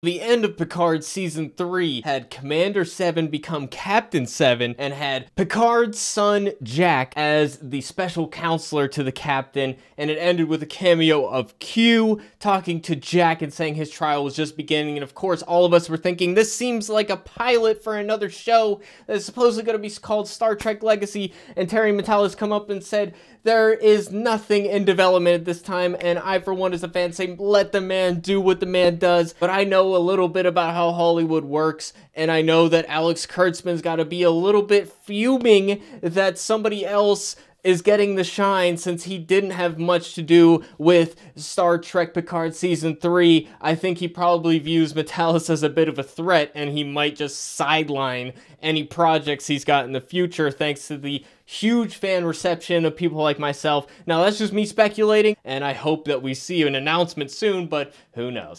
The end of Picard Season 3 had Commander 7 become Captain 7 and had Picard's son Jack as the special counselor to the captain and it ended with a cameo of Q talking to Jack and saying his trial was just beginning and of course all of us were thinking this seems like a pilot for another show that's supposedly going to be called Star Trek Legacy and Terry Matalas come up and said there is nothing in development at this time and I for one as a fan say let the man do what the man does but I know a little bit about how Hollywood works, and I know that Alex Kurtzman's got to be a little bit fuming that somebody else is getting the shine since he didn't have much to do with Star Trek Picard Season 3. I think he probably views Matalas as a bit of a threat and he might just sideline any projects he's got in the future thanks to the huge fan reception of people like myself. Now, that's just me speculating, and I hope that we see an announcement soon, but who knows.